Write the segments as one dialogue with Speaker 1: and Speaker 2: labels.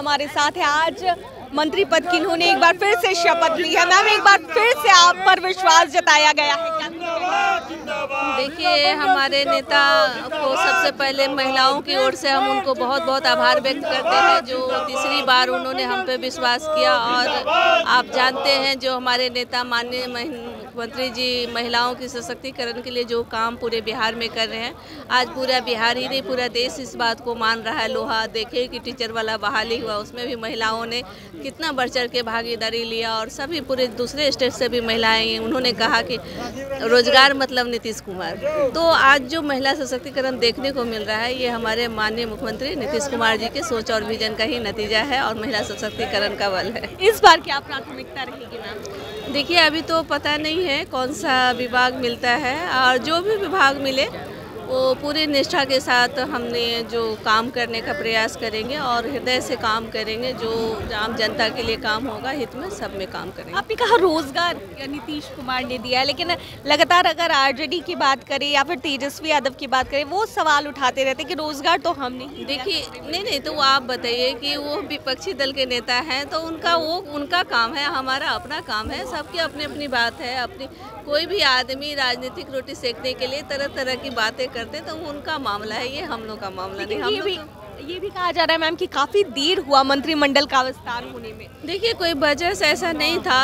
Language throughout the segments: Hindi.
Speaker 1: हमारे साथ है। आज मंत्री पद की इन्होंने एक बार फिर से शपथ ली है। मैम, एक बार फिर से आप पर विश्वास जताया गया है।
Speaker 2: देखिए, हमारे नेता को सबसे पहले महिलाओं की ओर से हम उनको बहुत बहुत आभार व्यक्त करते हैं, जो तीसरी बार उन्होंने हम पे विश्वास किया और आप जानते हैं जो हमारे नेता माननीय मुख्यमंत्री जी महिलाओं के सशक्तिकरण के लिए जो काम पूरे बिहार में कर रहे हैं, आज पूरा बिहार ही नहीं, पूरा देश इस बात को मान रहा है, लोहा देखे कि टीचर वाला बहाली हुआ, उसमें भी महिलाओं ने कितना बढ़ चढ़ के भागीदारी लिया और सभी पूरे दूसरे स्टेट से भी महिलाएँ, उन्होंने कहा कि रोज़गार मतलब नीतीश कुमार। तो आज जो महिला सशक्तिकरण देखने को मिल रहा है ये हमारे माननीय मुख्यमंत्री नीतीश कुमार जी के सोच और विजन का ही नतीजा है और महिला सशक्तिकरण का बल है।
Speaker 1: इस बार की आप प्राथमिकता रहेगी मैम?
Speaker 2: देखिए अभी तो पता नहीं है कौन सा विभाग मिलता है और जो भी विभाग मिले वो पूरी निष्ठा के साथ हमने जो काम करने का प्रयास करेंगे और हृदय से काम करेंगे जो आम जनता के लिए काम होगा हित में सब में काम करेंगे।
Speaker 1: आपने कहा रोज़गार या नीतीश कुमार ने दिया लेकिन लगातार अगर आरजेडी की बात करें या फिर तेजस्वी यादव की बात करें वो सवाल उठाते रहते कि रोज़गार तो हम नहीं
Speaker 2: देखिए नहीं नहीं तो आप बताइए कि वो विपक्षी दल के नेता हैं तो उनका वो उनका काम है हमारा अपना काम है सबकी अपनी अपनी बात है अपनी कोई भी आदमी राजनीतिक रोटी सेकने के लिए तरह तरह की बातें करते हैं तो उनका मामला है ये हम लोग का मामला नहीं हम
Speaker 1: ये भी
Speaker 2: लोग
Speaker 1: ये भी कहा जा रहा है मैम कि काफ़ी देर हुआ मंत्रिमंडल का विस्तार होने में।
Speaker 2: देखिए कोई वजह से ऐसा नहीं था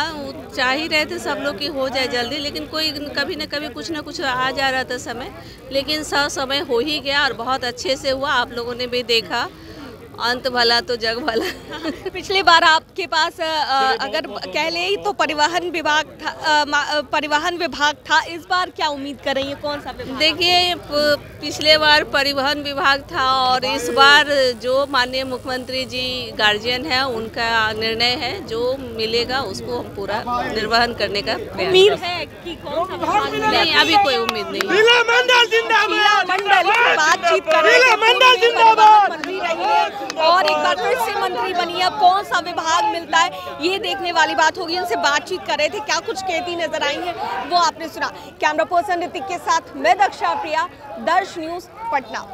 Speaker 2: चाह ही रहे थे सब लोग की हो जाए जल्दी लेकिन कोई कभी न कभी कुछ ना कुछ आ जा रहा था समय लेकिन सब समय हो ही गया और बहुत अच्छे से हुआ आप लोगों ने भी देखा। अंत भला तो जग भला
Speaker 1: पिछली बार आपके पास अ, अगर कह ले तो परिवहन विभाग था परिवहन विभाग था। इस बार क्या उम्मीद कर रही है कौन सा
Speaker 2: देखिए पिछले बार परिवहन विभाग था और इस बार जो माननीय मुख्यमंत्री जी गार्जियन है उनका निर्णय है जो मिलेगा उसको हम पूरा निर्वहन करने का
Speaker 1: उम्मीद है। कि कौन सा
Speaker 2: नहीं अभी कोई उम्मीद नहीं है।
Speaker 1: बातचीत कर रहे
Speaker 3: लीला
Speaker 1: थे
Speaker 3: मंडल
Speaker 1: पूर्व में
Speaker 3: जिंदाबाद।
Speaker 1: परिवहन मंत्री रही है और एक बार फिर से मंत्री बनी है। कौन सा विभाग मिलता है? ये देखने वाली बात होगी। उनसे बातचीत कर रहे थे। क्या कुछ कहती नज़र आई है? वो आपने सुना। कैमरा पर्सन ऋतिक के साथ मैं दक्षा प्रिया, दर्श न्यूज़, पटना।